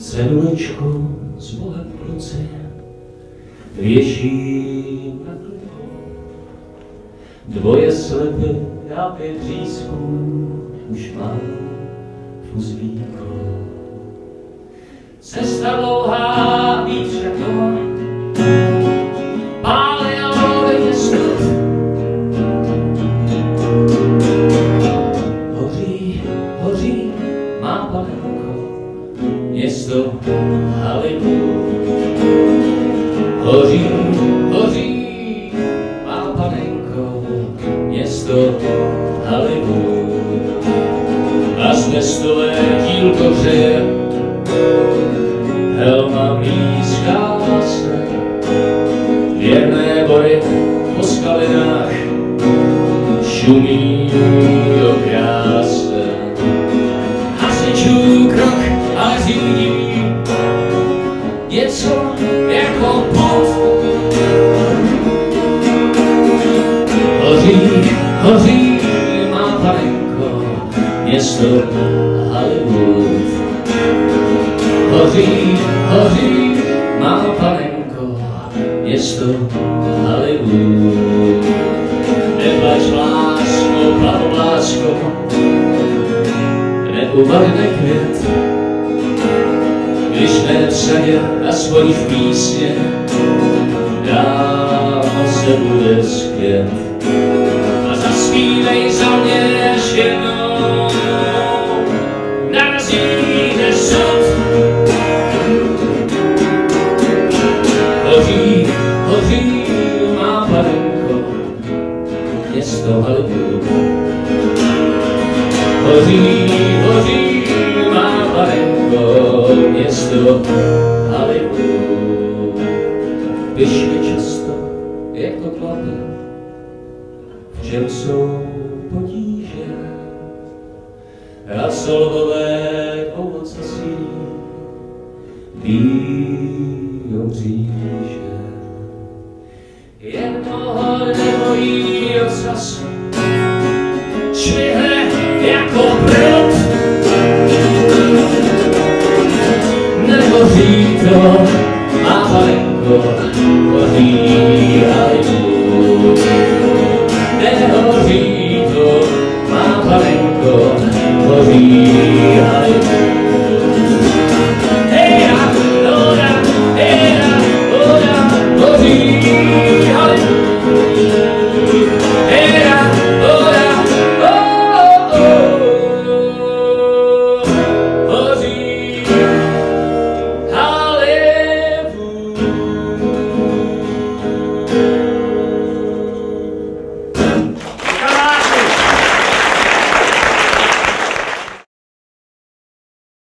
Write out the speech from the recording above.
Cedulečku s Bohem v ruce věším na. Dvoje slepy a pět řízků už mám v uzvíku. Cesta dlouhá, víc to, Hollywood. Hoří, hoří, má panenko, město Hollywood. A z městové dílko hřeje, helma blízká se, věrné bory po skalinách šumí do krásné. Město Hollywood. Hoří, hoří, má panenko, město Hollywood. Neplač lásko, plav lásko, neuvarne květ, když ne v sadě, aspoň v písně, dávno se bude zpět. A zaspívej za mě ještě město Hollywood. Hoří, hoří, má panenko, město Hollywood. Piš mi často, jak to klape, v čem jsou potíže. Rasolové ovoce sílí, býjou říže. Jednoho nebo ocas, švihne jako brod. Nehoří to, má panenko, hoří Hollywood.